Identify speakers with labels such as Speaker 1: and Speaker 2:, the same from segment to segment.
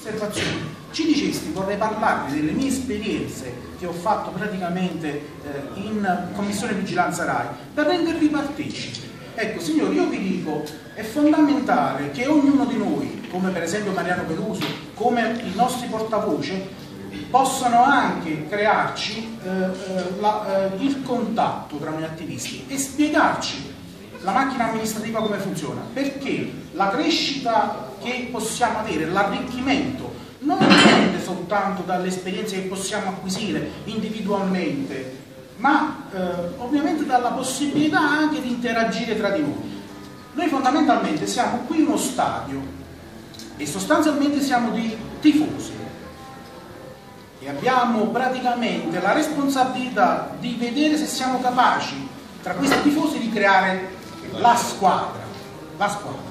Speaker 1: osservazioni. Ci dicesti, vorrei parlarvi delle mie esperienze che ho fatto praticamente eh, in Commissione Vigilanza RAI per rendervi partecipi. Ecco, signori, io vi dico, è fondamentale che ognuno di noi, come per esempio Mariano Peluso, come i nostri portavoce, possano anche crearci eh, eh, la, eh, il contatto tra noi attivisti e spiegarci la macchina amministrativa come funziona, perché la crescita che possiamo avere, l'arricchimento, non dipende soltanto dalle esperienze che possiamo acquisire individualmente, ma eh, ovviamente dalla possibilità anche di interagire tra di noi. Noi fondamentalmente siamo qui in uno stadio e sostanzialmente siamo dei tifosi e abbiamo praticamente la responsabilità di vedere se siamo capaci tra questi tifosi di creare la squadra. La squadra.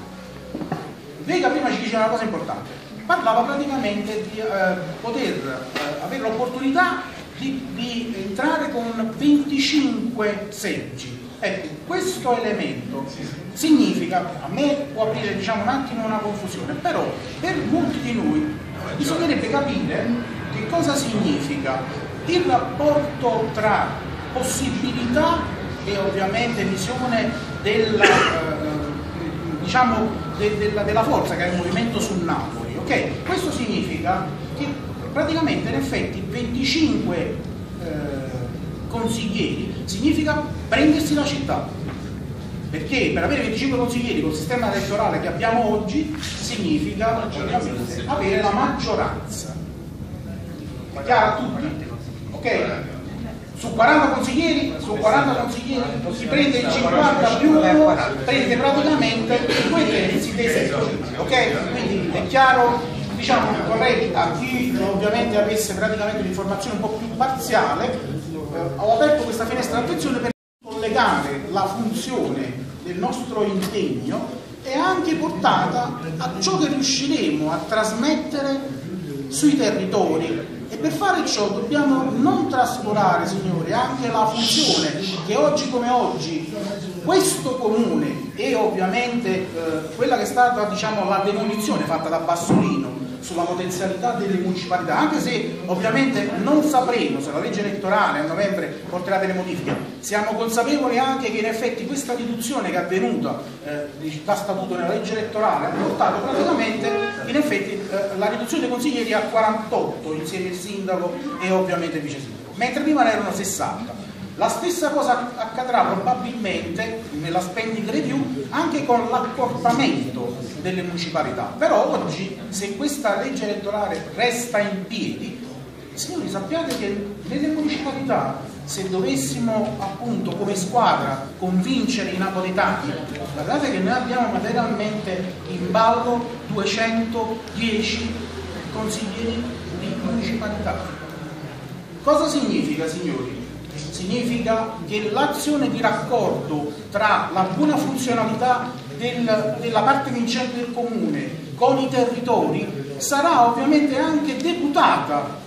Speaker 1: Vega prima ci diceva una cosa importante, parlava praticamente di eh, poter eh, avere l'opportunità di, di, entrare con 25 seggi. Ecco, questo elemento significa, a me può aprire diciamo, un attimo una confusione, però per molti di noi bisognerebbe capire che cosa significa il rapporto tra possibilità e ovviamente visione della, eh, diciamo, de, de, della forza che è il movimento su Napoli. Okay? Questo significa che praticamente in effetti 25 eh, consiglieri significa prendersi la città perché per avere 25 consiglieri col sistema elettorale che abbiamo oggi significa avere la maggioranza chiaro a tutti? ok? Su 40 consiglieri su 40 consiglieri si prende il 50 più 1 prende praticamente due terzi dei seggi ok? quindi è chiaro diciamo vorrei a chi ovviamente avesse praticamente un'informazione un po' più parziale eh, ho aperto questa finestra d'attenzione per collegare la funzione del nostro impegno è anche portata a ciò che riusciremo a trasmettere sui territori e per fare ciò dobbiamo non trascurare, signori, anche la funzione che oggi come oggi questo comune e ovviamente eh, quella che è stata diciamo, la demolizione fatta da Bassolino sulla potenzialità delle municipalità, anche se ovviamente non sapremo se la legge elettorale a novembre porterà delle modifiche, siamo consapevoli anche che in effetti questa riduzione che è avvenuta eh, da statuto nella legge elettorale ha portato praticamente in effetti eh, la riduzione dei consiglieri a 48 insieme al sindaco e ovviamente il vice sindaco, mentre prima ne erano 60. La stessa cosa accadrà probabilmente nella spending review anche con l'accorpamento delle municipalità. Però oggi, se questa legge elettorale resta in piedi, signori sappiate che nelle municipalità, se dovessimo appunto come squadra convincere i napoletani, guardate che noi abbiamo materialmente in ballo 210 consiglieri di municipalità. Cosa significa, signori? significa che l'azione di raccordo tra la buona funzionalità del, della parte vincente del comune con i territori sarà ovviamente anche deputata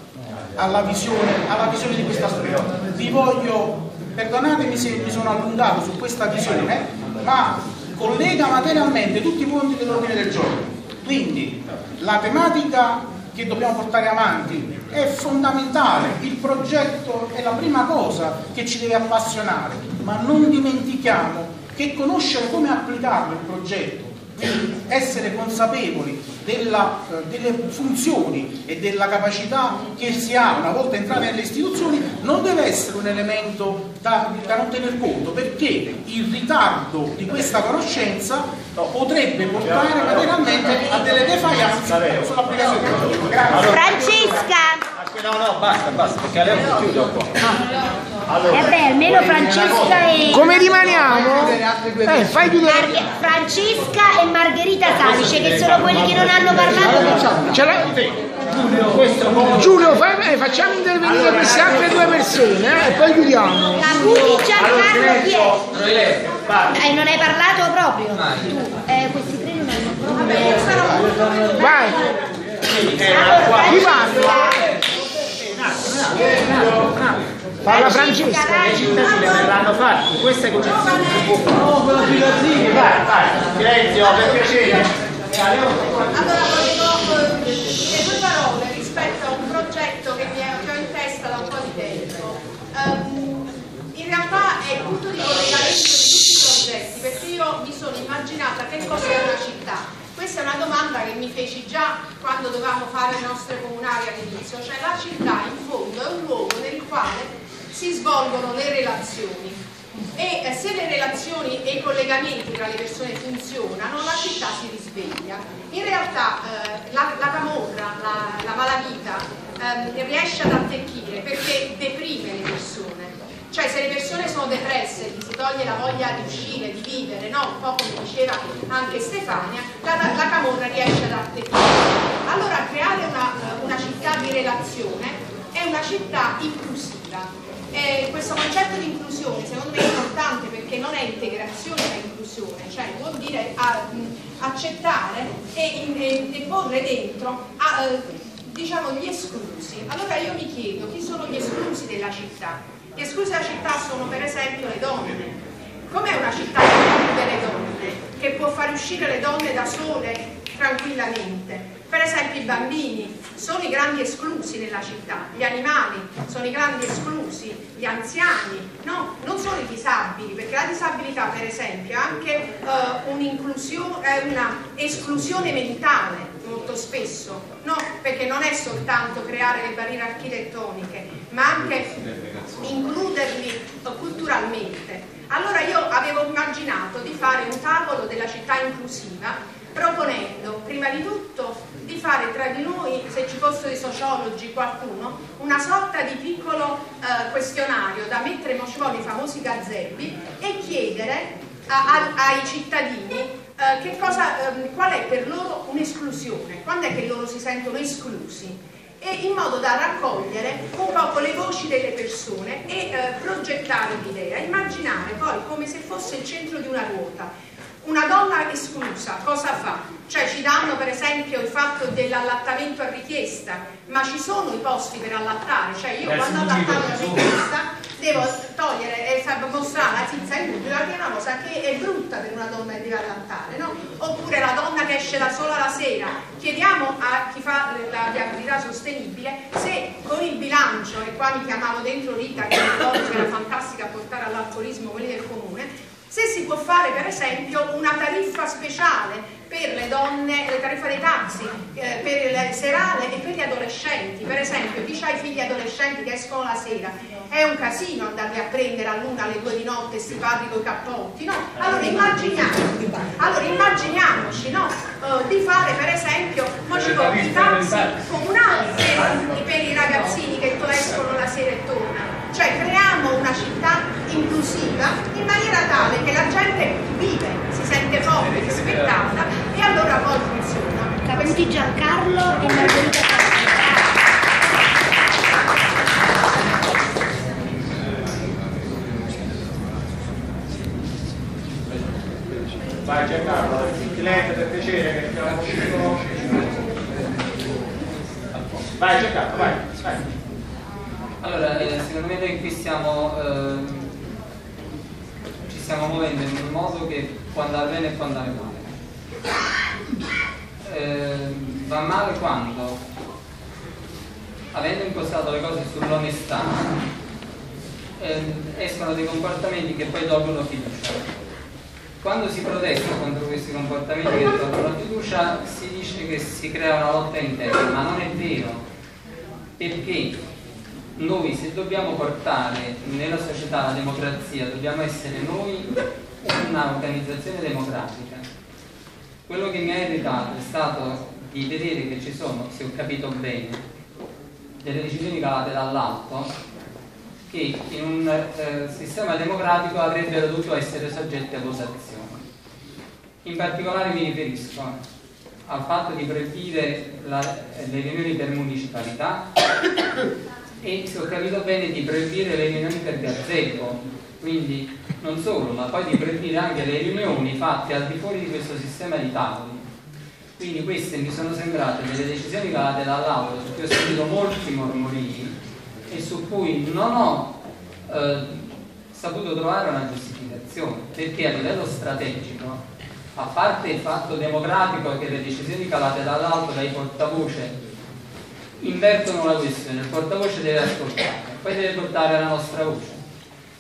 Speaker 1: alla visione, alla visione di questa storia. Vi voglio, perdonatemi se mi sono allungato su questa visione, ma collega materialmente tutti i punti dell'ordine del giorno. Quindi la tematica che dobbiamo portare avanti è fondamentale, il progetto è la prima cosa che ci deve appassionare, ma non dimentichiamo che conoscere come applicarlo il progetto, quindi essere consapevoli della, delle funzioni e della capacità che si ha una volta entrati nelle istituzioni non deve essere un elemento da, da non tener conto perché il ritardo di questa conoscenza potrebbe portare materialmente a delle defianze sull'applicazione del.
Speaker 2: Francesca!
Speaker 3: No, no, basta, basta, perché adesso chiude un po'.
Speaker 2: Allora, e beh, almeno Francesca e...
Speaker 4: Come rimaniamo? Eh, fai chiudere.
Speaker 2: Marghe... Francesca e Margherita Salice, che sono quelli che non hanno parlato.
Speaker 4: Ce l'hai? Giulio, fai, eh, facciamo intervenire queste altre due persone eh, e poi chiudiamo.
Speaker 2: Caputi, Giancarlo, chi è? Eh, non hai parlato proprio? Tu, eh, questi tre non hanno proprio.
Speaker 4: Vai.
Speaker 2: Allora,
Speaker 4: Chi parla? Paola Francesca,
Speaker 3: le cittadine verranno fatte, questa è concezione che può fare. No, quello di Gazzini, vai, vai, silenzio, per piacere.
Speaker 5: Allora volevo dire due parole rispetto a un progetto che mi è ho in testa da un po' di tempo. Um, in realtà è il punto di collegamento di tutti i progetti, perché io mi sono immaginata che cos'è una città. Questa è una domanda che mi feci già quando dovevamo fare le nostre comunali all'inizio, cioè la città in fondo svolgono le relazioni e eh, se le relazioni e i collegamenti tra le persone funzionano la città si risveglia. In realtà eh, la, la camorra, la, la malavita eh, riesce ad attecchire perché deprime le persone cioè se le persone sono depresse, gli si toglie la voglia di uscire, di vivere, no? un po' come diceva anche Stefania, la, la camorra riesce ad attecchire. Allora creare una, una città di relazione è una città inclusiva. E questo concetto di inclusione secondo me è importante perché non è integrazione ma inclusione, cioè vuol dire a, accettare e, e, e, porre dentro a, diciamo, gli esclusi. Allora io mi chiedo chi sono gli esclusi della città? Gli esclusi dalla città sono per esempio le donne. Com'è una città che include le donne? Che può far uscire le donne da sole tranquillamente? Per esempio i bambini sono i grandi esclusi nella città, gli animali sono i grandi esclusi, gli anziani, no, non sono i disabili, perché la disabilità per esempio è anche uh, un'inclusione, è una esclusione mentale molto spesso, no, perché non è soltanto creare le barriere architettoniche, ma anche includerli culturalmente. Allora io avevo immaginato di fare un tavolo della città inclusiva proponendo prima di tutto fare tra di noi, se ci fossero i sociologi qualcuno, una sorta di piccolo eh, questionario da mettere in famosi gazzelli e chiedere a, a, ai cittadini eh, cosa, eh, qual è per loro un'esclusione, quando è che loro si sentono esclusi e in modo da raccogliere un po' le voci delle persone e eh, progettare l'idea, immaginare poi come se fosse il centro di una ruota. Una donna esclusa cosa fa? Cioè ci danno per esempio il fatto dell'allattamento a richiesta, ma ci sono i posti per allattare, cioè io quando allattavo a richiesta devo togliere e mostrare la tizza in utero che è una cosa che è brutta per una donna che deve allattare, no? Oppure la donna che esce da sola la sera. Chiediamo a chi fa la viabilità sostenibile se con il bilancio, e qua mi chiamavo dentro Rita che era fantastica a portare all'alcolismo quelli del comune, se si può fare per esempio una tariffa speciale per le donne, la tariffa dei taxi, eh, per il serale e per gli adolescenti, per esempio chi ha i figli adolescenti che escono la sera, è un casino andarli a prendere all'una alle due di notte e si parli con i cappotti, no? Allora immaginiamoci, allora immaginiamoci no? uh, di fare per esempio i taxi comunali per, per i ragazzini che escono la sera e tornano cioè creiamo una città inclusiva in maniera tale che la gente vive, si sente forte, rispettata e allora poi funziona.
Speaker 2: Caputi Giancarlo e Margherita
Speaker 3: Vai Giancarlo, silenzio per piacere che abbiamo Vai Giancarlo, vai, vai.
Speaker 6: Allora, eh, secondo me noi qui stiamo, eh, stiamo muovendo in un modo che può andare bene e può andare male. Eh, va male quando, avendo impostato le cose sull'onestà, ehm, escono dei comportamenti che poi tolgono fiducia. Quando si protesta contro questi comportamenti che tolgono fiducia si dice che si crea una lotta interna, ma non è vero. Perché? Noi se dobbiamo portare nella società la democrazia, dobbiamo essere noi un'organizzazione democratica. Quello che mi ha irritato è stato di vedere che ci sono, se ho capito bene, delle decisioni calate dall'alto che in un eh, sistema democratico avrebbero dovuto essere soggette a votazione. In particolare mi riferisco al fatto di la, le riunioni per municipalità e se ho capito bene di proibire le riunioni per gazebo. Quindi non solo ma poi di proibire anche le riunioni fatte al di fuori di questo sistema di tavoli. Quindi queste mi sono sembrate delle decisioni calate dall'alto su cui ho sentito molti mormorini e su cui non ho eh, saputo trovare una giustificazione perché a livello strategico a parte il fatto democratico che le decisioni calate dall'alto dai portavoce invertono la questione, il portavoce deve ascoltare, poi deve portare la nostra voce.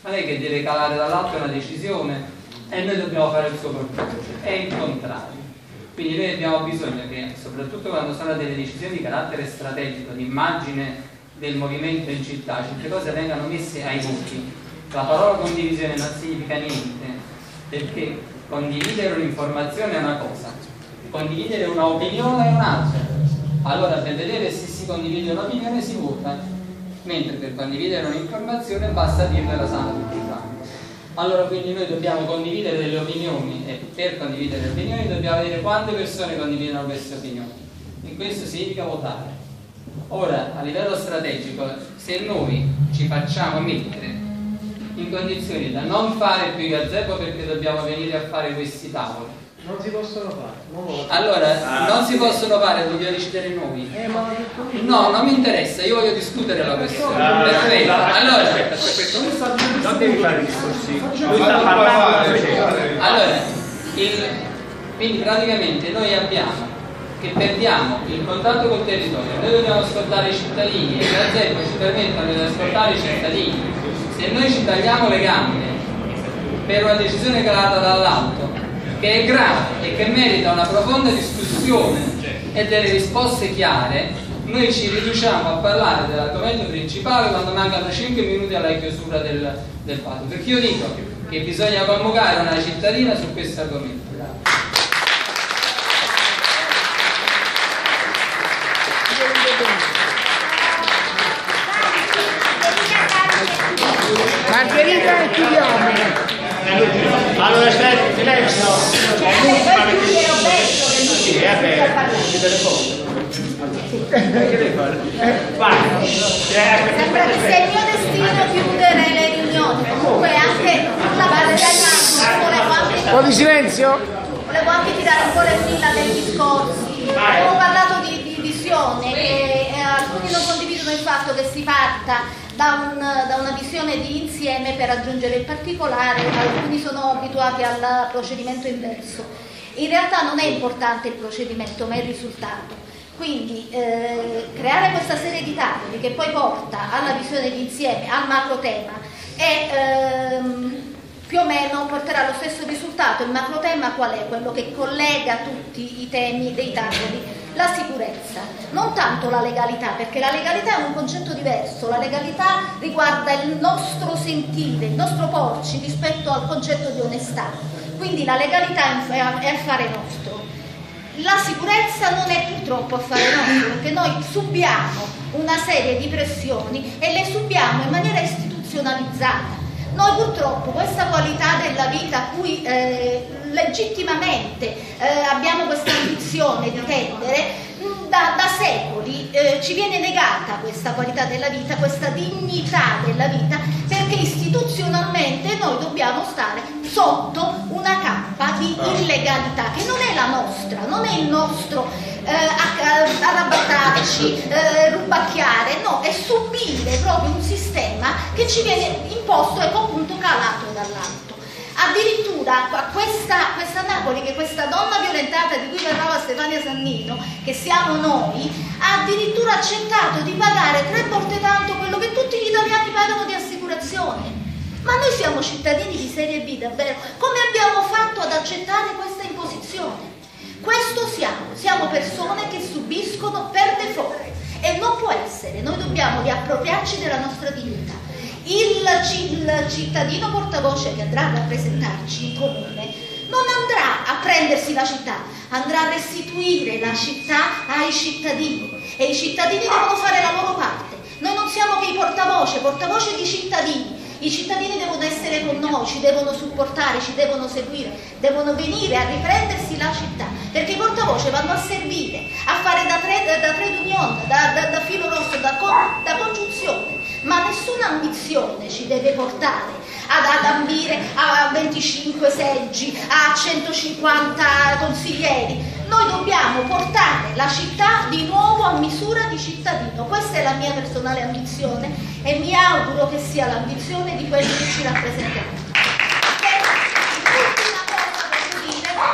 Speaker 6: non è che deve calare dall'alto una decisione e noi dobbiamo fare il suo portavoce, è il contrario. Quindi noi abbiamo bisogno che, soprattutto quando sono delle decisioni di carattere strategico, di immagine del movimento in città, certe cose vengano messe ai voti. La parola condivisione non significa niente, perché condividere un'informazione è una cosa, condividere un'opinione è un'altra. Allora per vedere se si condivide un'opinione si vota, mentre per condividere un'informazione basta dirla la sana tutti quanti. Allora quindi noi dobbiamo condividere delle opinioni e per condividere le opinioni dobbiamo vedere quante persone condividono queste opinioni. E questo significa votare. Ora, a livello strategico, se noi ci facciamo mettere in condizioni da non fare più gazebo perché dobbiamo venire a fare questi tavoli,
Speaker 3: non si possono fare.
Speaker 6: Non allora, ah, non si possono fare, dobbiamo decidere noi. Eh, ma... No, non mi interessa, io voglio discutere la questione. Ah. Allora, aspetta, aspetta, non devi fare discorsi. Allora, il... quindi praticamente noi abbiamo che perdiamo il contatto col territorio, noi dobbiamo ascoltare i cittadini e la ZEP ci permettono di ascoltare i cittadini. Se noi ci tagliamo le gambe per una decisione calata dall'alto che è grave e che merita una profonda discussione e delle risposte chiare, noi ci riduciamo a parlare dell'argomento principale quando mancano 5 minuti alla chiusura del, del fatto. Perché io dico che bisogna convocare una cittadina su questo argomento.
Speaker 4: Margherita e chiudiamo.
Speaker 3: Allora il silenzio. Sì, è chiude le porte. Che devi fare?
Speaker 2: Sembra che sia il mio destino chiudere le riunioni. Comunque anche la volevo anche.
Speaker 4: Un po' di silenzio?
Speaker 2: Volevo anche tirare un po' le fila degli discorsi. Abbiamo parlato di, di visione, eh, alcuni non condividono il fatto che si parta da, un, da, una visione di insieme per raggiungere il particolare, alcuni sono abituati al procedimento inverso. In realtà non è importante il procedimento, ma il risultato. Quindi eh, creare questa serie di tavoli che poi porta alla visione di insieme, al macro tema, e ehm, più o meno porterà allo stesso risultato. Il macro tema qual è? Quello che collega tutti i temi dei tavoli la sicurezza, non tanto la legalità, perché la legalità è un concetto diverso, la legalità riguarda il nostro sentire, il nostro porci rispetto al concetto di onestà, quindi la legalità è affare nostro. La sicurezza non è purtroppo affare nostro, perché noi subiamo una serie di pressioni e le subiamo in maniera istituzionalizzata. Noi purtroppo questa qualità della vita a cui eh, legittimamente eh, abbiamo questa ambizione di tendere, mm, da, da secoli eh, ci viene negata questa qualità della vita, questa dignità della vita, perché istituzionalmente noi dobbiamo stare sotto una cappa di ah. illegalità che non è la nostra, non è il nostro eh, arrabattarci, eh, rubacchiare, no, è subire proprio un sistema che ci viene imposto e appunto calato dall'alto. Addirittura questa, questa Napoli, che questa donna violentata di cui parlava Stefania Sannino, che siamo noi, ha addirittura accettato di pagare tre volte tanto quello che tutti gli italiani pagano di assicurazione. Ma noi siamo cittadini di serie B, davvero? Come abbiamo fatto ad accettare questa imposizione? Questo siamo, siamo persone che subiscono per default e non può essere, noi dobbiamo riappropriarci della nostra dignità il, il cittadino portavoce che andrà a rappresentarci in comune non andrà a prendersi la città, andrà a restituire la città ai cittadini e i cittadini devono fare la loro parte. Noi non siamo che i portavoce, portavoce di cittadini. I cittadini devono essere con noi, ci devono supportare, ci devono seguire, devono venire a riprendersi la città, perché i portavoce vanno a servire, a fare da trade, union, da, da, da filo rosso, da, da congiunzione ma nessuna ambizione ci deve portare ad, ad ambire a 25 seggi, a 150 consiglieri. Noi dobbiamo portare la città di nuovo a misura di cittadino. Questa è la mia personale ambizione e mi auguro che sia l'ambizione di quelli che ci rappresentiamo.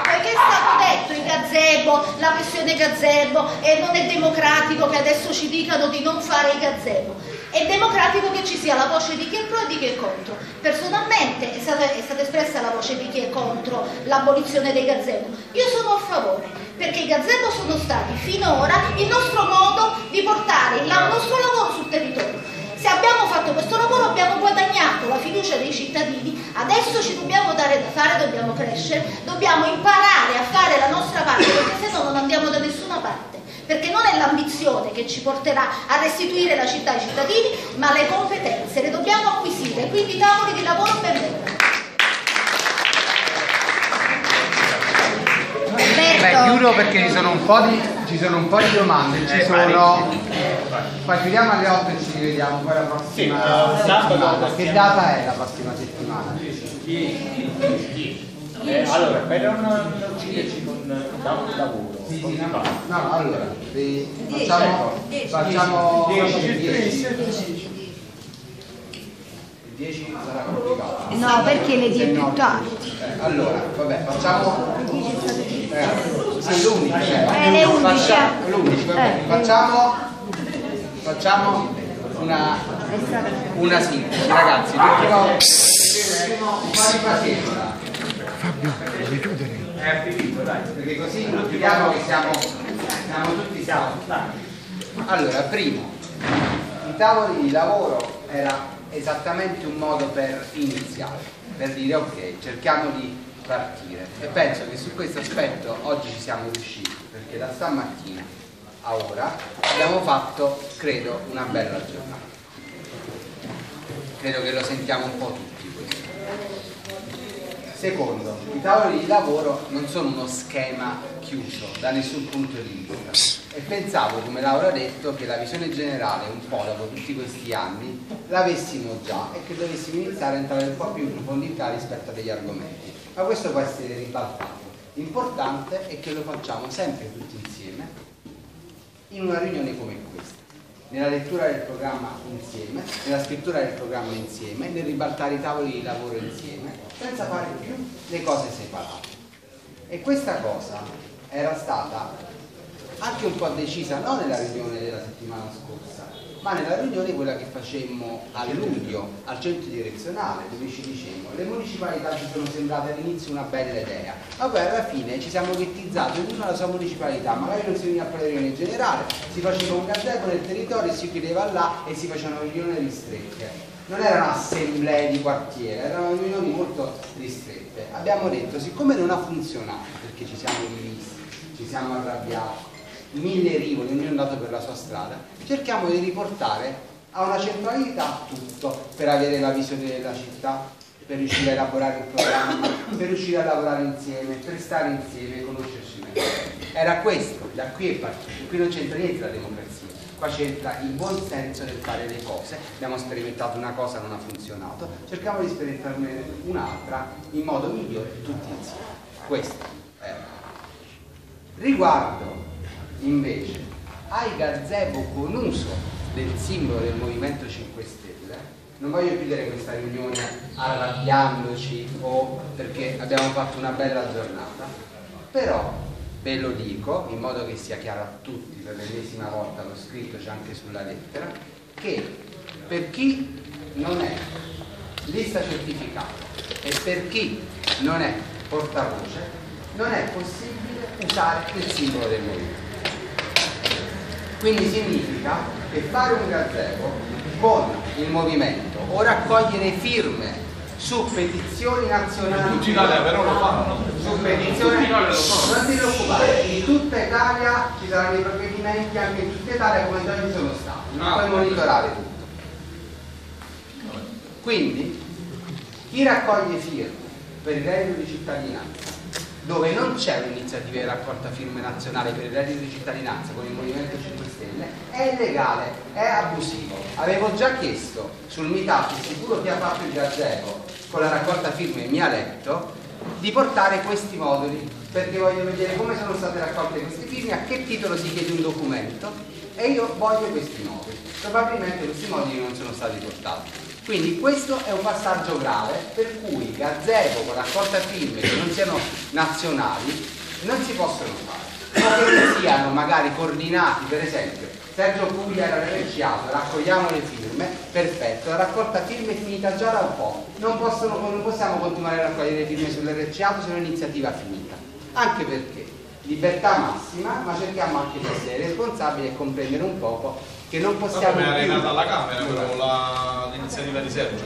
Speaker 2: Poiché è stato detto il gazebo, la questione gazebo e non è democratico che adesso ci dicano di non fare il gazebo. È democratico che ci sia la voce di chi è pro e di chi è contro. Personalmente è stata, è stata espressa la voce di chi è contro l'abolizione dei gazebo. Io sono a favore, perché i gazebo sono stati finora il nostro modo di portare il nostro lavoro sul territorio. Se abbiamo fatto questo lavoro abbiamo guadagnato la fiducia dei cittadini, adesso ci dobbiamo dare da fare, dobbiamo crescere, dobbiamo imparare a fare la nostra parte, perché se no non andiamo da nessuna parte perché non è l'ambizione che ci porterà a restituire la città ai cittadini, ma le competenze, le dobbiamo acquisire, quindi tavoli di lavoro ben vengano.
Speaker 7: Beh, chiudo perché ci sono un po' di, ci sono un po di domande, ci sono... Poi chiudiamo alle 8 e ci rivediamo poi la prossima settimana. Che data è la prossima settimana?
Speaker 3: Eh, allora, per non, ucciderci con un lavoro, una base.
Speaker 7: No, no, allora, vi- facciamo... Facciamo... Il 10 sarà complicato.
Speaker 8: No, perché le die
Speaker 7: Se
Speaker 8: più tardi.
Speaker 7: Eh, allora, vabbè, facciamo... Eh, sì, l'11.
Speaker 8: Eh, le 11,
Speaker 7: Facciamo,
Speaker 8: eh.
Speaker 7: l'11, vabbè.
Speaker 8: Eh.
Speaker 7: Facciamo... Facciamo una... Una sintesi, ragazzi. L'ultimo... Quasi faceva.
Speaker 4: Fabio, devi chiudere.
Speaker 3: È finito, dai.
Speaker 7: Perché così vediamo che siamo, siamo tutti salvi. Allora, primo, i tavoli di lavoro era esattamente un modo per iniziare, per dire ok, cerchiamo di partire. E penso che su questo aspetto oggi ci siamo riusciti, perché da stamattina a ora abbiamo fatto, credo, una bella giornata. Credo che lo sentiamo un po' tutti questo. Secondo, i tavoli di lavoro non sono uno schema chiuso da nessun punto di vista e pensavo, come Laura ha detto, che la visione generale, un po' dopo tutti questi anni, l'avessimo già e che dovessimo iniziare a entrare un po' più in profondità rispetto a degli argomenti. Ma questo può essere ribaltato. L'importante è che lo facciamo sempre tutti insieme in una riunione come questa nella lettura del programma insieme, nella scrittura del programma insieme, nel ribaltare i tavoli di lavoro insieme, senza fare più le cose separate. E questa cosa era stata anche un po' decisa non nella riunione della settimana scorsa, ma nella riunione quella che facemmo a luglio al centro direzionale, dove ci dicevamo le municipalità ci sono sembrate all'inizio una bella idea, ma poi alla fine ci siamo ghettizzati, ognuno alla sua municipalità, magari non si veniva a fare la riunione generale, si faceva un gazebo nel territorio, si chiudeva là e si facevano riunioni ristrette. Non erano assemblee di quartiere, erano riunioni molto ristrette. Abbiamo detto, siccome non ha funzionato, perché ci siamo rivisti, ci siamo arrabbiati, mille rivoli, ognuno è andato per la sua strada, cerchiamo di riportare a una centralità tutto per avere la visione della città, per riuscire a elaborare un programma, per riuscire a lavorare insieme, per stare insieme, conoscersi meglio. Era questo, da qui è partito, qui non c'entra niente la democrazia, qua c'entra il buon senso del fare le cose, abbiamo sperimentato una cosa, non ha funzionato, cerchiamo di sperimentarne un'altra in modo migliore tutti insieme. Questo è. Riguardo invece ai gazebo con uso del simbolo del Movimento 5 Stelle, non voglio chiudere questa riunione arrabbiandoci o perché abbiamo fatto una bella giornata, però ve lo dico in modo che sia chiaro a tutti, per l'ennesima volta l'ho scritto c'è anche sulla lettera, che per chi non è lista certificata e per chi non è portavoce non è possibile usare il simbolo del movimento. Quindi significa che fare un gazebo con il movimento o raccogliere firme su petizioni nazionali
Speaker 9: in Italia però lo fanno.
Speaker 7: su petizioni non ti preoccupare in tutta Italia ci saranno i provvedimenti anche in tutta Italia come già ci sono stati. Puoi monitorare tutto. Quindi chi raccoglie firme per il reddito di cittadinanza dove non c'è un'iniziativa di raccolta firme nazionale per il reddito di cittadinanza con il Movimento 5 Stelle è illegale, è abusivo. Avevo già chiesto sul meetup, sicuro chi ha fatto il gazebo con la raccolta firme mi ha letto, di portare questi moduli perché voglio vedere come sono state raccolte queste firme, a che titolo si chiede un documento e io voglio questi moduli. Probabilmente questi moduli non sono stati portati. Quindi questo è un passaggio grave per cui gazebo con raccolta firme che non siano nazionali non si possono fare. O che non siano magari coordinati per esempio Sergio Puglia era l'RCA, raccogliamo le firme, perfetto, la raccolta firme è finita già da un po', non, possono, non possiamo continuare a raccogliere firme sull'RCA se è un'iniziativa finita, anche perché libertà massima, ma cerchiamo anche di essere responsabili e comprendere un poco che non possiamo
Speaker 8: Come è
Speaker 7: più...
Speaker 8: alla Camera però la- l'iniziativa di Sergio.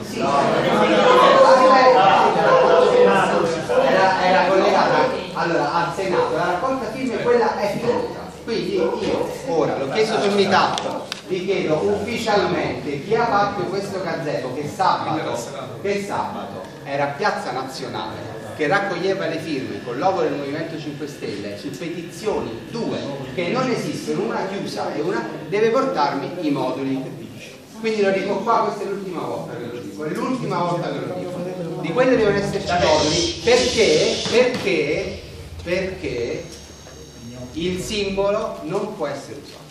Speaker 7: era, era collegata allora, al Senato, la raccolta firme quella è finita. Quindi io ora l'ho chiesto sul meetup, vi chiedo ufficialmente chi ha fatto questo gazebo che sabato, che sabato era Piazza Nazionale che raccoglieva le firme con logo del Movimento 5 Stelle su petizioni due che non esistono, una chiusa e una deve portarmi i moduli. Quindi lo dico qua, questa è l'ultima volta che lo dico, è l'ultima volta che lo dico. Di quelle devono esserci moduli perché, perché, perché il simbolo non può essere usato.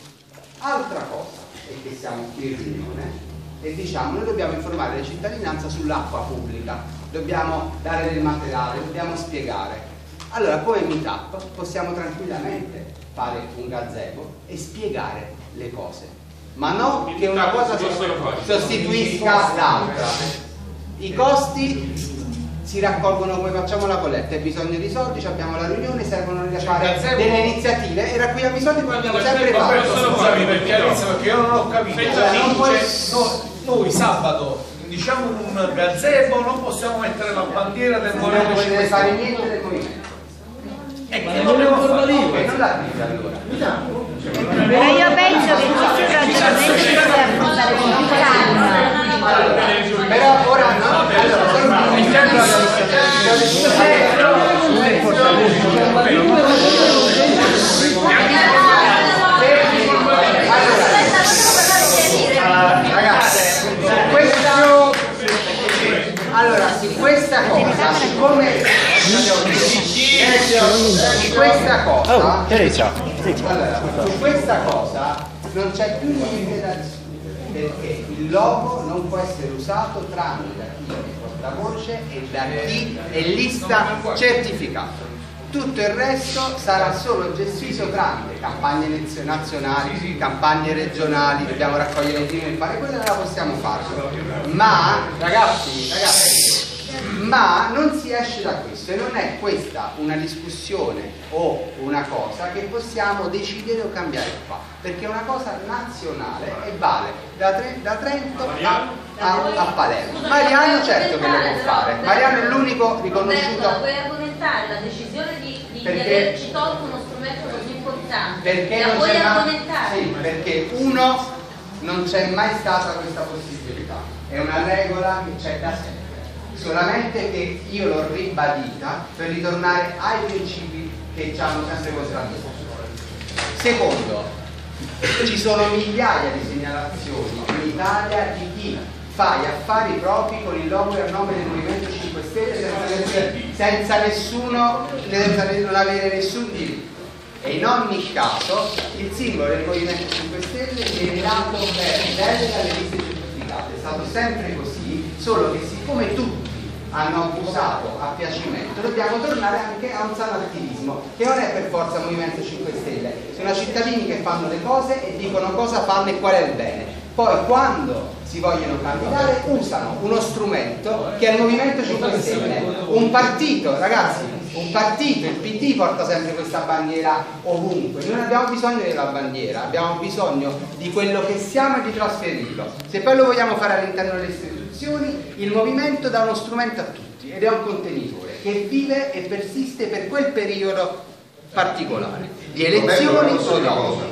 Speaker 7: Altra cosa è che siamo qui in riunione e diciamo noi dobbiamo informare la cittadinanza sull'acqua pubblica, dobbiamo dare del materiale, dobbiamo spiegare. Allora come meetup possiamo tranquillamente fare un gazebo e spiegare le cose, ma non che una cosa sostituisca l'altra. I costi si raccolgono come facciamo la colletta, hai bisogno di soldi, abbiamo la riunione, servono da fare delle iniziative e raccogliamo i soldi come abbiamo sempre fatto.
Speaker 8: fammi per chiarezza perché io non ho capito.
Speaker 7: Cioè, non puoi-
Speaker 8: no- noi sabato diciamo un gazebo non possiamo mettere la bandiera del Movimento
Speaker 7: potete
Speaker 8: 5
Speaker 7: fare
Speaker 8: Stelle. E che dobbiamo fare?
Speaker 7: Allora.
Speaker 9: Ma io penso che questo ragionamento si deve affrontare con calma.
Speaker 7: Però ora no, allora, solo il tempo Ragazzi, su questo allora su questa cosa, siccome su questa cosa allora, su questa cosa non c'è più niente da discutere perché il logo non può essere usato tranne da chi è portavoce e da chi è lista certificato. Tutto il resto sarà solo gestito tramite campagne nazionali, campagne regionali, dobbiamo raccogliere le firme e fare quella la possiamo fare. Ma ragazzi, ragazzi, ma non si esce da questo e non è questa una discussione o una cosa che possiamo decidere o cambiare qua, perché è una cosa nazionale e vale da, Tre- da Trento a, a- a Palermo. Mariano certo che lo può fare, Mariano è l'unico
Speaker 10: Roberto,
Speaker 7: riconosciuto
Speaker 10: puoi argomentare la decisione di, di
Speaker 7: Perché?
Speaker 10: averci tolto uno strumento così importante.
Speaker 7: perché
Speaker 10: la
Speaker 7: non
Speaker 10: puoi argomentare?
Speaker 7: sì, perché uno non c'è mai stata questa possibilità, è una regola che c'è da sempre solamente che io l'ho ribadita per ritornare ai principi che ci hanno sempre contraddistinto. Secondo, ci sono migliaia di segnalazioni in Italia di chi fa gli affari propri con il logo e il nome del Movimento 5 Stelle senza, senza nessuno, senza non avere nessun diritto. E in ogni caso il simbolo del Movimento 5 Stelle viene dato per delega alle liste certificate. È stato sempre così, solo che siccome tutti hanno abusato a piacimento, dobbiamo tornare anche a un sano attivismo, che non è per forza Movimento 5 Stelle, sono cittadini che fanno le cose e dicono cosa fanno e qual è il bene. Poi quando si vogliono candidare usano uno strumento che è il Movimento 5 Stelle, un partito, ragazzi, un partito, il PD porta sempre questa bandiera ovunque, noi non abbiamo bisogno della bandiera, abbiamo bisogno di quello che siamo e di trasferirlo. Se poi lo vogliamo fare all'interno delle istituzioni, il movimento dà uno strumento a tutti ed è un contenitore che vive e persiste per quel periodo particolare di elezioni o no.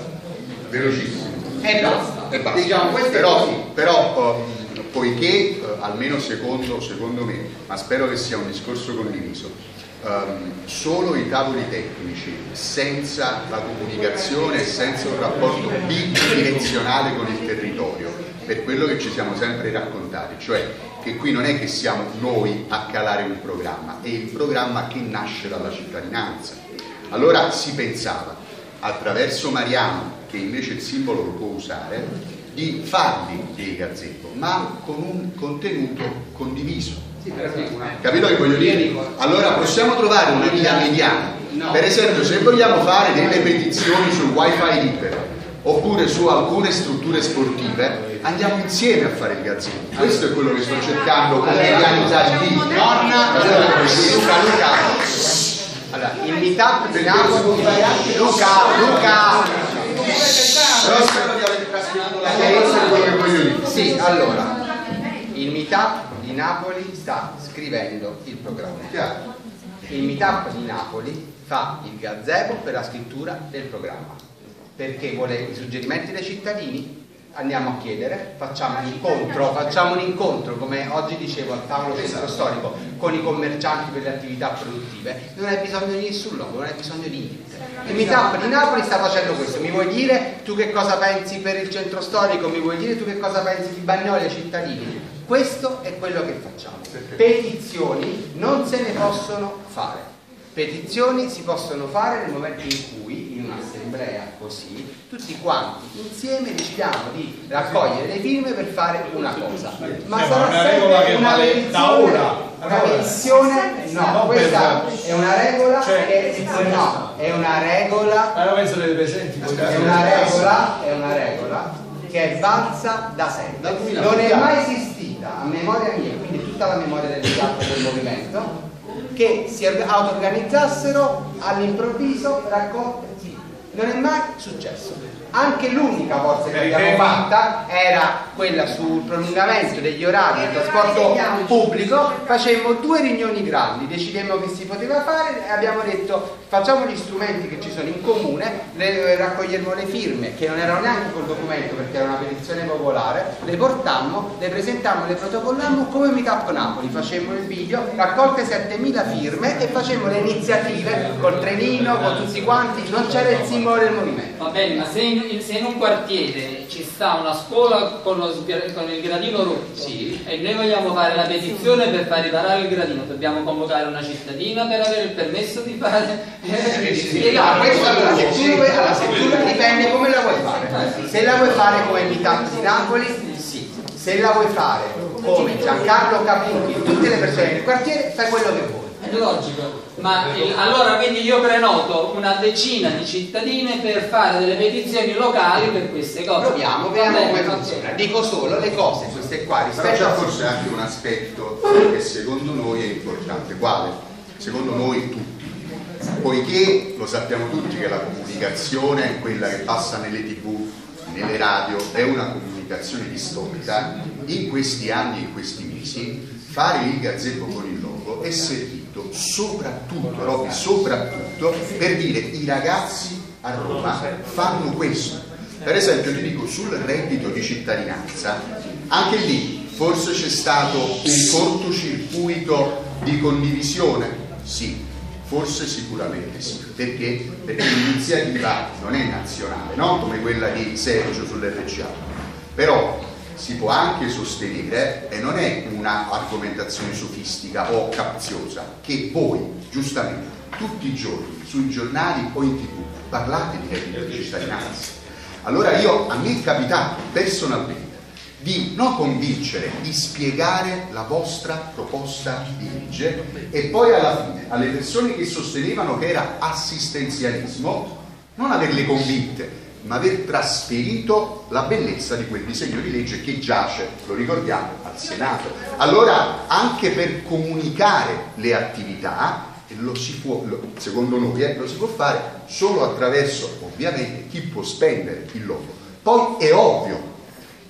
Speaker 11: velocissimo.
Speaker 7: E basta.
Speaker 11: E basta.
Speaker 7: Diciamo,
Speaker 11: però,
Speaker 7: così.
Speaker 11: però, ehm, poiché, eh, almeno secondo, secondo me, ma spero che sia un discorso condiviso, ehm, solo i tavoli tecnici, senza la comunicazione e senza un rapporto bidirezionale con il territorio, per quello che ci siamo sempre raccontati, cioè che qui non è che siamo noi a calare un programma, è il programma che nasce dalla cittadinanza. Allora si pensava, attraverso Mariano, che invece il simbolo lo può usare, di farli dei gazebo, ma con un contenuto condiviso. Capito che voglio dire? Allora possiamo trovare una via mediana. Per esempio, se vogliamo fare delle petizioni sul wifi libero, oppure su alcune strutture sportive, andiamo insieme a fare il gazebo. Questo è quello che sto cercando come organizzare di
Speaker 7: Nonna, Luca, Luca. Allora, il meetup di Napoli, Luca, Luca.
Speaker 11: Però spero di aver la chiarezza quello che voglio dire.
Speaker 7: Sì, allora, il meetup di Napoli sta scrivendo il programma. Il meetup di Napoli fa il gazebo per la scrittura del programma. Perché vuole i suggerimenti dei cittadini, andiamo a chiedere, facciamo un incontro, facciamo un incontro, come oggi dicevo al tavolo centro storico, con i commercianti per le attività produttive, non hai bisogno di nessun logo, non hai bisogno di niente. Il meetup di Napoli sta facendo questo, mi vuoi dire tu che cosa pensi per il centro storico, mi vuoi dire tu che cosa pensi di Bagnoli ai cittadini? Questo è quello che facciamo. Petizioni non se ne possono fare. Petizioni si possono fare nel momento in cui in un'assemblea così tutti quanti insieme decidiamo di raccogliere le firme per fare una cosa. Ma
Speaker 8: Eh,
Speaker 7: sarà
Speaker 8: una
Speaker 7: sempre
Speaker 8: che
Speaker 7: una
Speaker 8: vale da
Speaker 7: petizione,
Speaker 8: ora.
Speaker 7: una petizione, no,
Speaker 8: Non
Speaker 7: questa è una regola
Speaker 8: Cioè,
Speaker 7: che no, è una regola
Speaker 8: Ma io penso delle presenti
Speaker 7: è una regola, è una regola che è valsa da sempre. Non è mai esistita a memoria mia, quindi tutta la memoria carte del movimento, che si auto-organizzassero all'improvviso raccolte. Non è mai successo. Anche l'unica forse che abbiamo fatta era quella sul prolungamento degli orari del trasporto pubblico. Facemmo due riunioni grandi, decidemmo che si poteva fare e abbiamo detto facciamo gli strumenti che ci sono in comune, le, raccogliemmo le firme che non erano neanche col documento perché era una petizione popolare, le portammo, le presentammo, le protocollammo come Meetup Napoli, facemmo il video, raccolte 7000 firme e facemmo le iniziative col trenino, con tutti quanti, non c'era il simbolo del movimento.
Speaker 6: Va bene, ma se in, se in un quartiere ci sta una scuola con, lo con il gradino rotto e noi vogliamo fare la petizione per far riparare il gradino, dobbiamo convocare una cittadina per avere il permesso di fare...
Speaker 7: Ah,
Speaker 6: spiegare.
Speaker 7: questo allora, se tu, allora, se tu dipende come la vuoi fare. Se la vuoi fare come Meetup di Napoli, sì. Se la vuoi fare come Giancarlo Caputi, tutte le persone del quartiere, fai quello che vuoi.
Speaker 6: È logico, ma il- allora quindi io prenoto una decina di cittadine per fare delle petizioni locali per queste cose.
Speaker 7: Proviamo, vediamo
Speaker 6: bene,
Speaker 7: come funziona. Dico solo le cose, queste qua,
Speaker 11: Però
Speaker 7: rispetto
Speaker 11: c'è
Speaker 7: a
Speaker 11: forse anche un aspetto che secondo noi è importante. Quale? Secondo noi tutti. Poiché lo sappiamo tutti che la comunicazione, quella che passa nelle tv, nelle radio, è una comunicazione distorta, in questi anni, in questi mesi, fare il gazebo con il logo è servito soprattutto, proprio soprattutto, per dire i ragazzi a Roma fanno questo. Per esempio ti dico sul reddito di cittadinanza, anche lì forse c'è stato un cortocircuito di condivisione? Sì, forse sicuramente sì. Perché? Perché l'iniziativa non è nazionale, no? come quella di Sergio sull'RCA. Però si può anche sostenere, e non è una argomentazione sofistica o capziosa, che voi, giustamente, tutti i giorni, sui giornali o in tv, parlate di reddito di cittadinanza. Allora io, a me è capitato personalmente di non convincere, di spiegare la vostra proposta di legge e poi alla fine alle persone che sostenevano che era assistenzialismo, non averle convinte, ma aver trasferito la bellezza di quel disegno di legge che giace, lo ricordiamo, al Senato. Allora, anche per comunicare le attività, lo si può, secondo noi, eh, lo si può fare solo attraverso, ovviamente, chi può spendere il logo. Poi è ovvio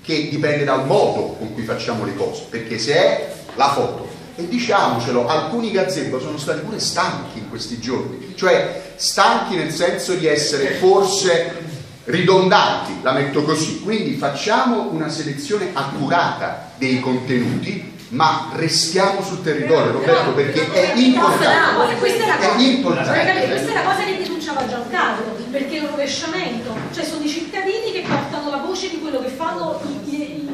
Speaker 11: che dipende dal modo con cui facciamo le cose, perché se è la foto, e diciamocelo, alcuni gazebo sono stati pure stanchi in questi giorni, cioè stanchi nel senso di essere forse ridondanti, la metto così, quindi facciamo una selezione accurata dei contenuti, ma restiamo sul territorio, Roberto, perché è importante.
Speaker 12: Questa è la
Speaker 11: È
Speaker 12: cosa,
Speaker 11: importante.
Speaker 12: Ragazzi, questa è la cosa che denunciava Giancarlo, perché è un rovesciamento, cioè sono i cittadini che portano la voce di quello che fanno i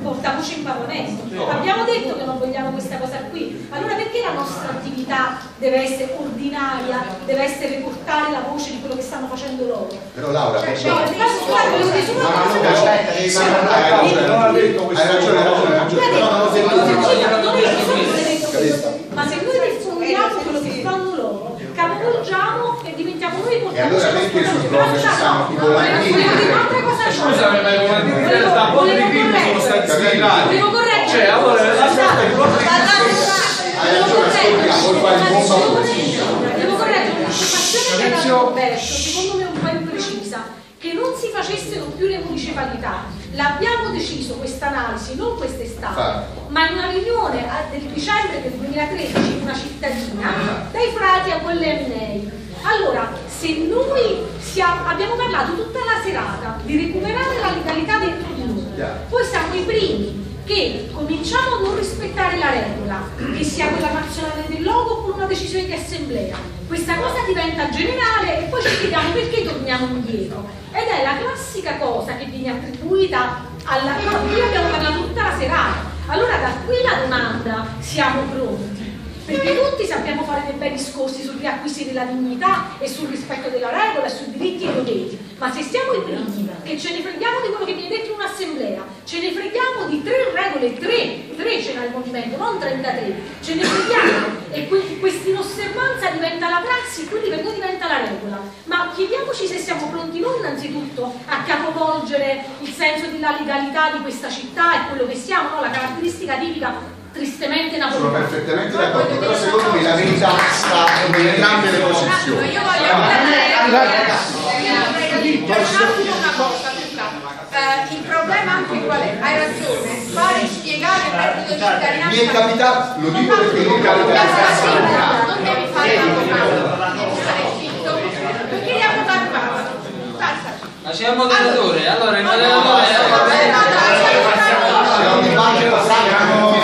Speaker 12: portavoce in Parlamento. Abbiamo detto che non vogliamo questa cosa qui, allora perché la nostra attività deve essere ordinaria, deve essere portare la voce di quello che stanno facendo loro?
Speaker 11: Però Laura,
Speaker 12: Cioè, ma-
Speaker 11: hai ragione, hai ragione,
Speaker 12: se
Speaker 11: no,
Speaker 12: noi- ma se diffondiamo quello che fanno loro, capovolgiamo e diventiamo noi i
Speaker 11: E allora
Speaker 12: portavoce
Speaker 11: perché sul blog ci tipo la
Speaker 12: Un'altra cosa
Speaker 8: Scusami, ma in realtà di film sono stati
Speaker 12: correggere.
Speaker 8: Cioè, allora, lascia
Speaker 12: Devo correggere devo correggere. un'affermazione che ha dato Roberto, secondo me un po' imprecisa, che non si facessero più le municipalità. L'abbiamo deciso questa analisi, non quest'estate, ma in una riunione a- del dicembre del 2013 in una cittadina, dai frati a quelle Eminei. Allora, se noi sia- abbiamo parlato tutta la serata di recuperare la legalità dentro di noi, poi siamo i primi che cominciamo a non rispettare la regola, che sia quella nazionale del logo oppure una decisione di assemblea. Questa cosa diventa generale e poi ci chiediamo perché torniamo indietro. Ed è la classica cosa che viene attribuita alla... Qui abbiamo parlato tutta la serata. Allora da qui la domanda, siamo pronti? Perché tutti sappiamo fare dei bei discorsi sul riacquisire la dignità e sul rispetto della regola e sui diritti e i doveri, ma se siamo i primi che ce ne freghiamo di quello che viene detto in un'assemblea, ce ne freghiamo di tre regole, tre, tre ce n'ha il movimento, non 33, ce ne freghiamo e que- questa inosservanza diventa la prassi, quindi per noi diventa la regola. Ma chiediamoci se siamo pronti noi innanzitutto a capovolgere il senso della legalità di questa città e quello che siamo, no? la caratteristica tipica tristemente
Speaker 11: Sono
Speaker 12: napoletana.
Speaker 11: perfettamente d'accordo, però secondo me la verità sta in entrambe le posizioni.
Speaker 5: Io dire un attimo una cosa. Eh, il problema anche qual è? Hai ragione, fare spiegare il reddito di cittadinanza.
Speaker 11: Mi è capitato, lo dico perché mi è capitato.
Speaker 5: Non devi fare l'avvocato, devi stare zitto. Perché gli avvocati parlano?
Speaker 6: Ma c'è un moderatore, allora il moderatore
Speaker 11: Se non mi bacio, siamo.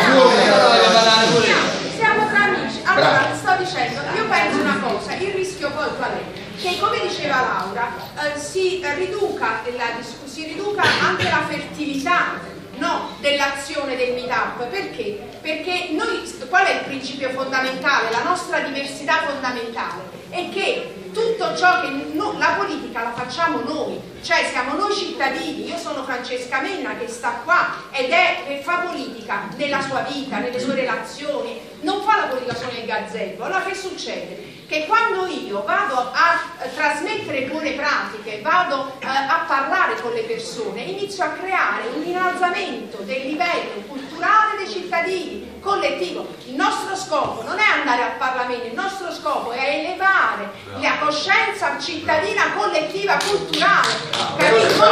Speaker 5: Siamo tra amici. Allora, sto dicendo, io penso una cosa, il rischio poi qual è? Che come diceva Laura, eh, si, riduca la si riduca anche la fertilità no, dell'azione del meetup. Perché? Perché noi, qual è il principio fondamentale? La nostra diversità fondamentale è che tutto ciò che no- la politica la facciamo noi, cioè siamo noi cittadini, io sono Francesca Menna che sta qua ed è che fa politica nella sua vita, nelle sue relazioni, non fa la politica solo nel gazebo. Allora che succede? Che quando io vado a eh, trasmettere buone pratiche, vado eh, a parlare con le persone, inizio a creare un innalzamento del livello culturale dei cittadini, collettivo. Il nostro scopo non è andare al Parlamento, il nostro scopo è elevare la coscienza cittadina collettiva culturale. Capito?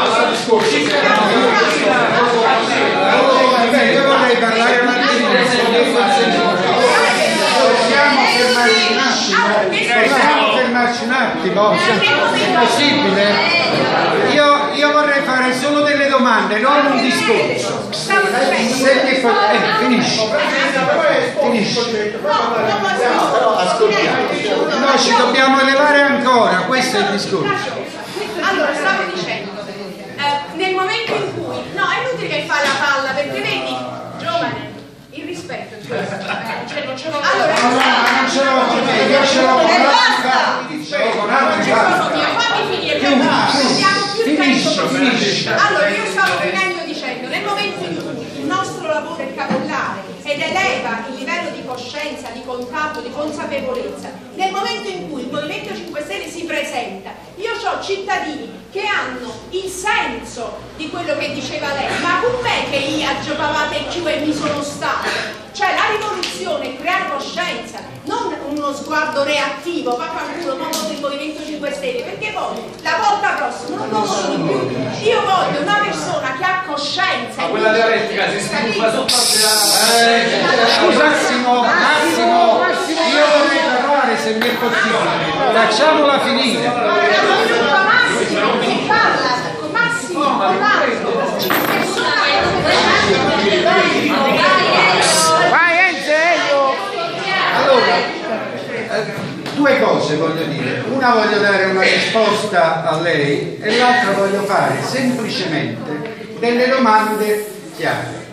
Speaker 13: Io vorrei parlare un attimo. Fermarci un attimo? Possiamo fermarci un attimo? È possibile? Io, io vorrei fare solo delle domande, non un discorso. Se mi fa- eh, finisci. Finisci. No, ci dobbiamo elevare ancora, questo è il discorso.
Speaker 5: Allora, stavo dicendo, eh, nel momento in cui, no, è inutile che fai la palla, perché vedi, giovane, il rispetto è questo. Eh, cioè, non ce l'ho allora,
Speaker 13: No, non ce l'ho con te, io ce l'ho con
Speaker 5: E
Speaker 13: altri
Speaker 5: basta!
Speaker 13: fatti, ce l'ho con altri
Speaker 5: Sono
Speaker 13: fatti.
Speaker 5: io, fammi finire,
Speaker 13: Chiudi,
Speaker 5: perché
Speaker 13: chiudi.
Speaker 5: abbiamo più
Speaker 13: Finisci,
Speaker 5: tempo
Speaker 13: finisci.
Speaker 5: possibile. Allora, io stavo finendo dicendo, nel momento in cui il nostro lavoro è capillare ed eleva il livello di coscienza, di contatto, di consapevolezza, nel momento in cui il Movimento 5 Stelle si presenta, io ho cittadini che hanno il senso di quello che diceva lei, ma com'è che io giocavate più e mi sono stato? Cioè la rivoluzione è creare coscienza, non uno sguardo reattivo, ma qualcuno non voto il Movimento 5 Stelle, perché poi la volta prossima non lo voto di più. Io voglio una persona che ha coscienza.
Speaker 8: Ma quella dialettica si sviluppa soltanto
Speaker 13: Eh, Massimo, Massimo, io vorrei parlare se mi è possibile. Facciamola finire. Eh, due cose voglio dire. Una voglio dare una risposta a lei e l'altra voglio fare semplicemente delle domande chiare,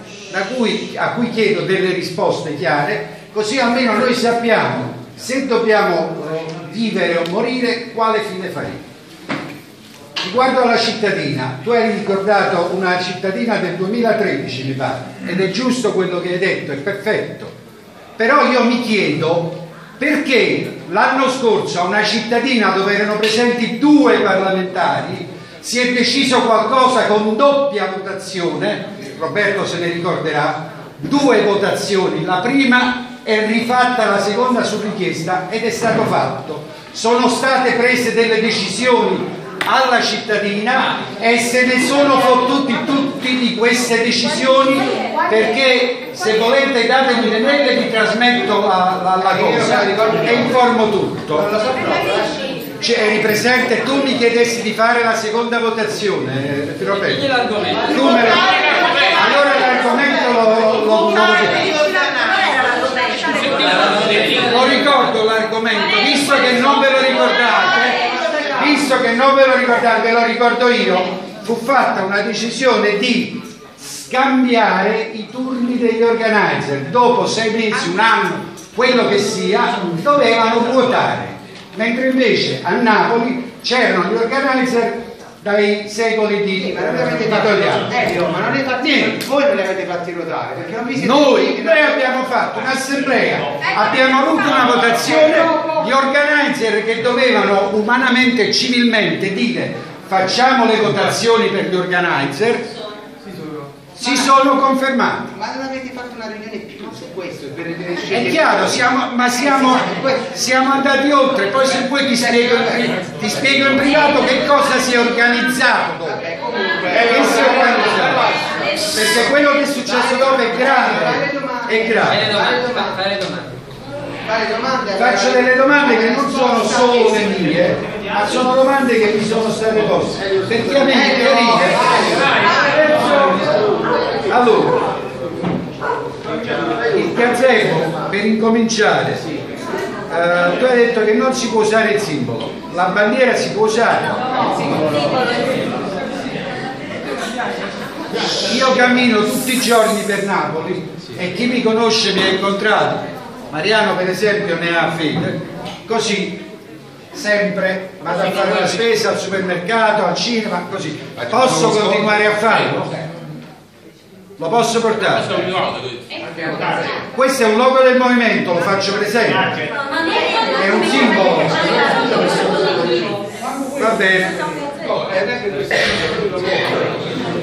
Speaker 13: cui- a cui chiedo delle risposte chiare, così almeno noi sappiamo se dobbiamo eh, vivere o morire quale fine faremo. Riguardo alla cittadina, tu hai ricordato una cittadina del 2013 mi pare, ed è giusto quello che hai detto, è perfetto. Però io mi chiedo perché l'anno scorso a una cittadina dove erano presenti due parlamentari si è deciso qualcosa con doppia votazione, Roberto se ne ricorderà, due votazioni, la prima è rifatta la seconda su richiesta ed è stato fatto. Sono state prese delle decisioni alla cittadina e se ne sono fottuti tutti di queste decisioni perché se volete datemi le mail e vi trasmetto la, la, la cosa e informo tutto. Cioè, eri presente tu mi chiedessi di fare la seconda votazione, eh, Roberto. Allora l'argomento lo, lo, lo, lo ricordo l'argomento, visto che non ve lo ricordate, visto che non ve lo ricordate, ve lo ricordo io, fu fatta una decisione di scambiare i turni degli organizer, dopo sei mesi, un anno, quello che sia, dovevano vuotare, mentre invece a Napoli c'erano gli organizer dai secoli di
Speaker 7: Ma non avete
Speaker 13: eh,
Speaker 7: fatti
Speaker 13: Vittoriano.
Speaker 7: eh, ma non li fatti
Speaker 13: Niente.
Speaker 7: voi non li avete fatti ruotare perché non vi siete
Speaker 13: Noi, noi abbiamo fatto un'assemblea, abbiamo avuto una votazione, gli organizer che dovevano umanamente e civilmente dire facciamo le votazioni per gli organizer, si sono confermati.
Speaker 7: ma non avete fatto una riunione più su questo per vedere
Speaker 13: È chiaro, siamo- ma siamo, siamo andati oltre, poi se vuoi ti spiego, ti spiego in privato che cosa si è organizzato dopo. Che si è organizzato. Perché quello che è successo dopo è grave, è grave.
Speaker 6: Domande.
Speaker 13: Faccio delle domande che non sono solo le mie, ma sono domande che mi sono state poste. Perché a me mi chiarire. Allora, il gazebo, per incominciare, eh, tu hai detto che non si può usare il simbolo, la bandiera si può usare. Io cammino tutti i giorni per Napoli e chi mi conosce mi ha incontrato. Mariano per esempio ne ha fede, così sempre vado a fare la spesa al supermercato, al cinema, così. Posso continuare a farlo? Lo posso portare? Questo è un logo del movimento, lo faccio presente. È un simbolo. Va bene.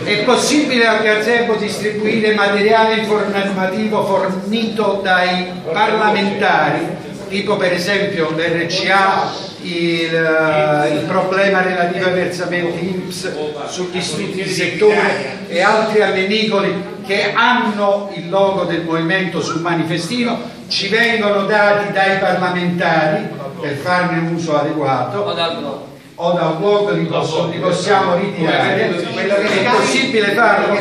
Speaker 13: È possibile al gazebo distribuire materiale informativo fornito dai parlamentari, tipo per esempio l'RCA, il, eh, il problema relativo ai versamenti INPS sugli studi di settore e altri allenigoli che hanno il logo del movimento sul manifestino, ci vengono dati dai parlamentari per farne un uso adeguato. O da un blog li, posso- li possiamo ritirare.
Speaker 7: Quello che
Speaker 13: è
Speaker 7: scarichi-
Speaker 13: possibile farlo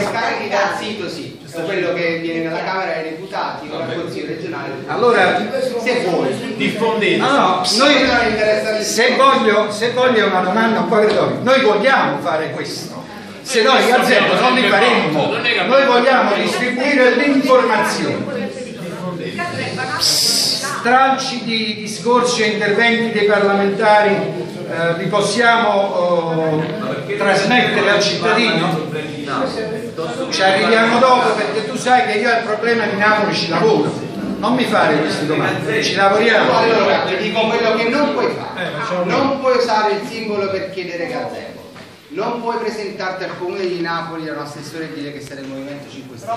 Speaker 7: quello che viene dalla Camera dei Deputati o dal Consiglio regionale
Speaker 13: Allora,
Speaker 7: se vuoi
Speaker 8: diffondete.
Speaker 13: No, no, noi se voglio, se voglio una domanda un po' retorica, noi vogliamo fare questo. Se no i gazebo non li faremmo, noi vogliamo distribuire le informazioni. Stralci di discorsi e interventi dei parlamentari eh, li possiamo eh, trasmettere al cittadino? Ci arriviamo dopo perché tu sai che io al problema di Napoli ci lavoro. Non mi fare queste domande, ci lavoriamo.
Speaker 7: allora ti dico quello che non puoi fare. Non puoi usare il simbolo per chiedere gazebo non puoi presentarti al comune di Napoli al nostro assessore e dire che sei del Movimento 5 Stelle.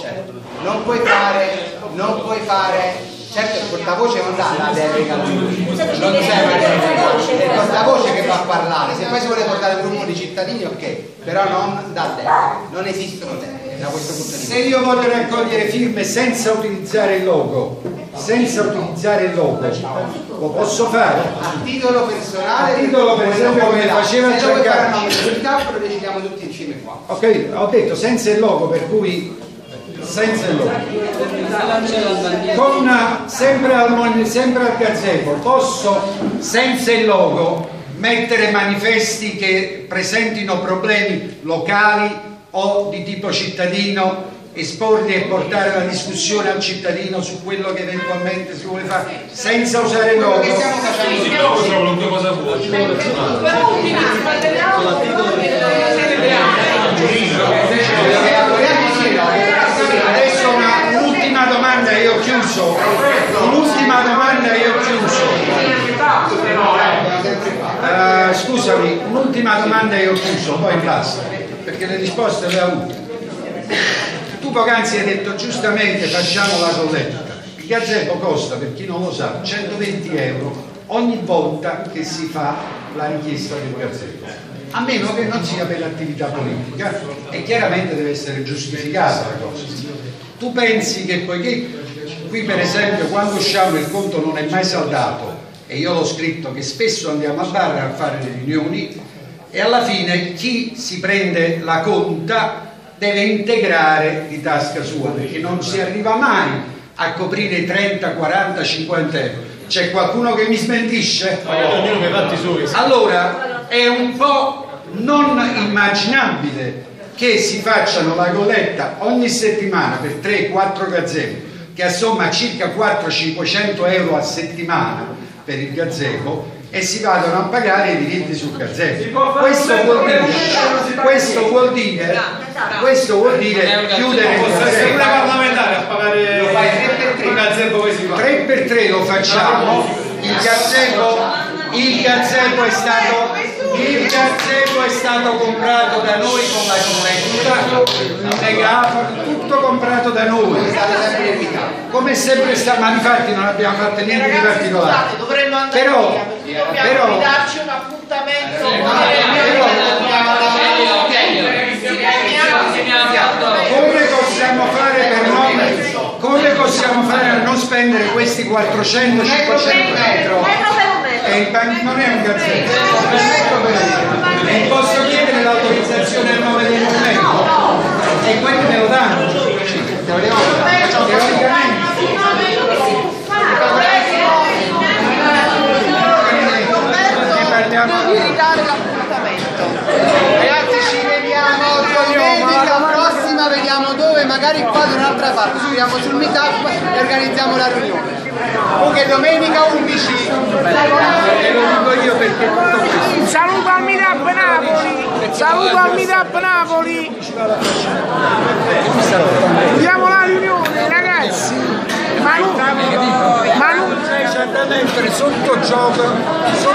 Speaker 7: Certo. non puoi fare non puoi fare certo il portavoce non dà la delega a lui. non c'è una delega è il portavoce che va a parlare. Se poi si vuole portare un gruppo di cittadini ok però non dà delega. Non esistono deleghe da questo punto di vista.
Speaker 13: Se io voglio raccogliere firme senza utilizzare il logo, senza utilizzare il logo, lo posso fare?
Speaker 7: a titolo personale
Speaker 13: A titolo, per esempio, come faceva Giancarlo.
Speaker 7: lo decidiamo tutti insieme qua
Speaker 13: Ok, ho detto senza il logo, per cui senza il logo. Con sempre al, sempre al gazebo posso senza il logo mettere manifesti che presentino problemi locali o di tipo cittadino, esporli e portare la discussione al cittadino su quello che eventualmente si vuole fare senza usare il logo.
Speaker 7: Che stiamo facendo
Speaker 8: qualunque cosa vuoi
Speaker 13: Adesso una- un'ultima domanda e ho chiuso. Un'ultima domanda e ho chiuso. Eh, scusami, l'ultima domanda che ho chiuso, poi basta, perché le risposte le ho avute. Poc'anzi hai detto giustamente facciamo la colletta. Il gazebo costa, per chi non lo sa, 120 euro ogni volta che si fa la richiesta del gazebo. A meno che non sia per l'attività politica e chiaramente deve essere giustificata la cosa. Tu pensi che poiché qui per esempio quando usciamo il conto non è mai saldato e io l'ho scritto che spesso andiamo a bar a fare le riunioni e alla fine chi si prende la conta deve integrare di tasca sua perché non si arriva mai a coprire 30, 40, 50 euro. C'è qualcuno che mi smentisce? Allora è un po' non immaginabile che si facciano la colletta ogni settimana per 3-4 gazebo che assomma circa 400-500 euro a settimana per il gazebo e si vadano a pagare i diritti sul gazebo. Questo vuol dire, questo vuol dire, questo vuol dire chiudere il
Speaker 8: fa.
Speaker 13: 3 per 3 lo facciamo, il gazebo è stato, il gazebo è stato comprato da noi con la il megafono, tutto comprato da noi. Come sempre stato, ma infatti non abbiamo fatto niente di particolare.
Speaker 5: Scusate, dovremmo andare
Speaker 13: Però,
Speaker 5: via dobbiamo
Speaker 13: però,
Speaker 5: darci un appuntamento.
Speaker 13: come possiamo fare per non, come possiamo fare a non spendere questi 400-500 euro? E il ban- non è un gazzetto, e posso chiedere l'autorizzazione a nome del movimento e quelli me lo danno. Teoricamente. Ne parliamo
Speaker 7: Ragazzi ci vediamo domenica prossima, vediamo dove, magari qua da un'altra parte, ci vediamo sul meetup e organizziamo la riunione. Comunque domenica 11.
Speaker 13: E lo dico io perché tutto questo.
Speaker 4: Saluto al Meetup Napoli! Saluto al Meetup Napoli! Chiudiamo la riunione, ragazzi! Ma non, ma non,
Speaker 13: mettere sotto gioco, sotto